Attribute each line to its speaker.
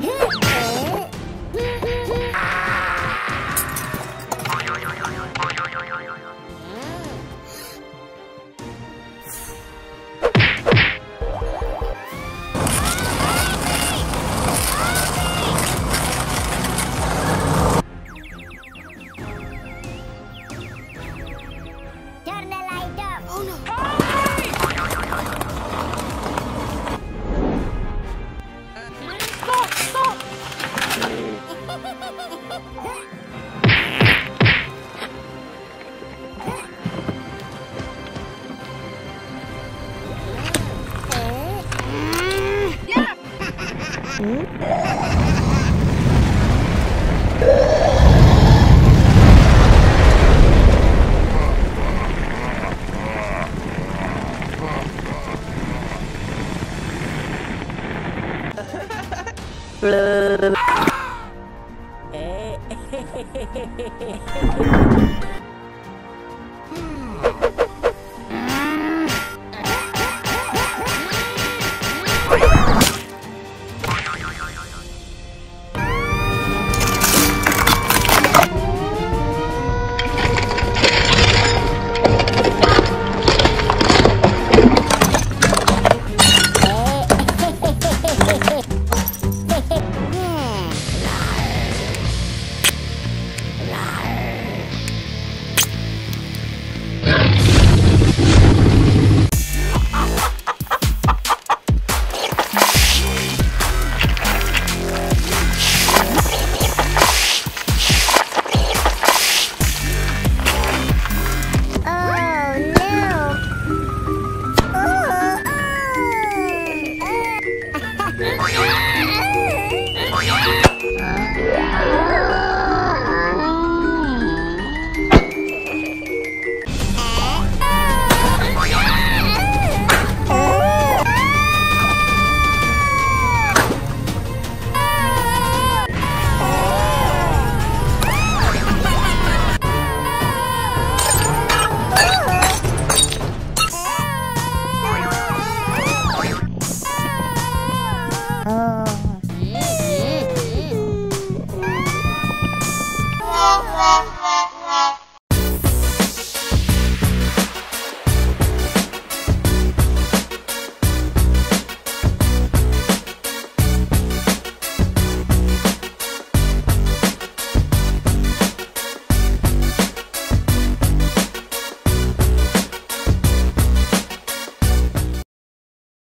Speaker 1: Yeah! Blah. Hey, hey, hey. Let's go! Oh.